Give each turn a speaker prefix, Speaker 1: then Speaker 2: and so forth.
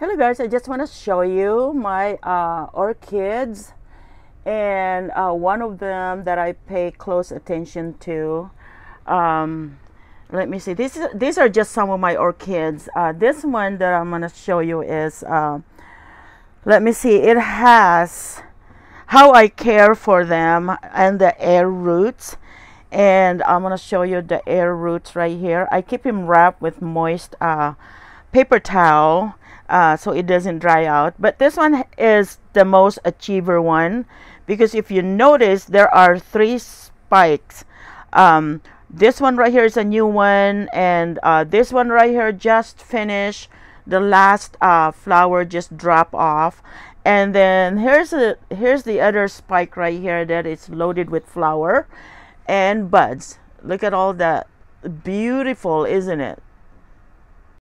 Speaker 1: Hello guys, I just want to show you my uh, orchids and uh, one of them that I pay close attention to. Um, let me see, this is, these are just some of my orchids. Uh, this one that I'm going to show you is, uh, let me see, it has how I care for them and the air roots. And I'm going to show you the air roots right here. I keep them wrapped with moist uh, paper towel uh, so it doesn't dry out. But this one is the most achiever one because if you notice, there are three spikes. Um, this one right here is a new one, and uh, this one right here just finished. The last uh, flower just drop off, and then here's a here's the other spike right here that is loaded with flower and buds. Look at all that beautiful, isn't it?